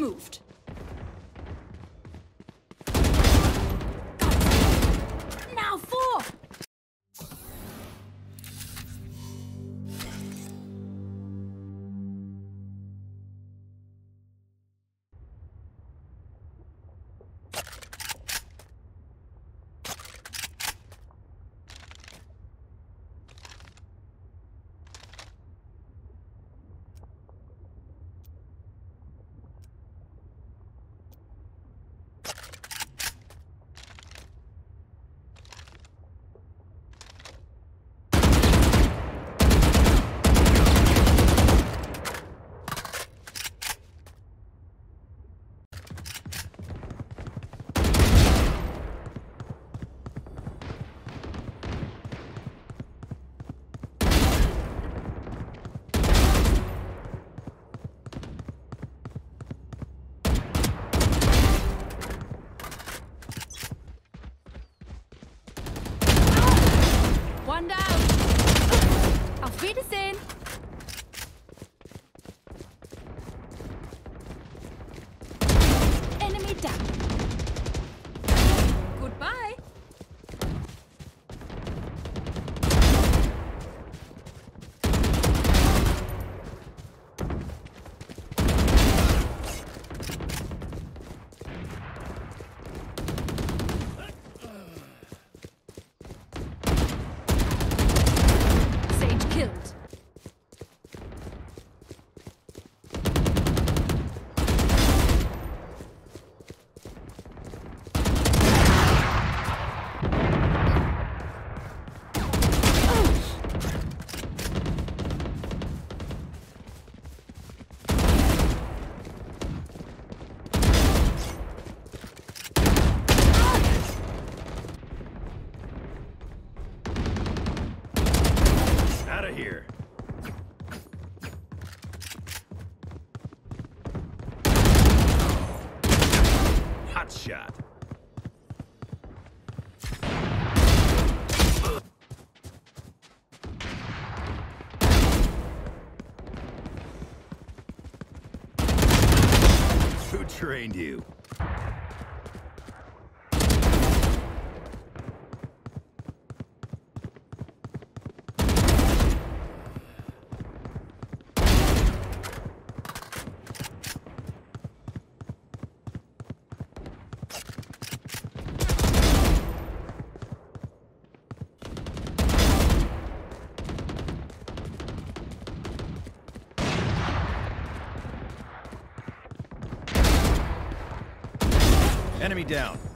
removed. Auf here. Hot shot. Who trained you? Enemy down.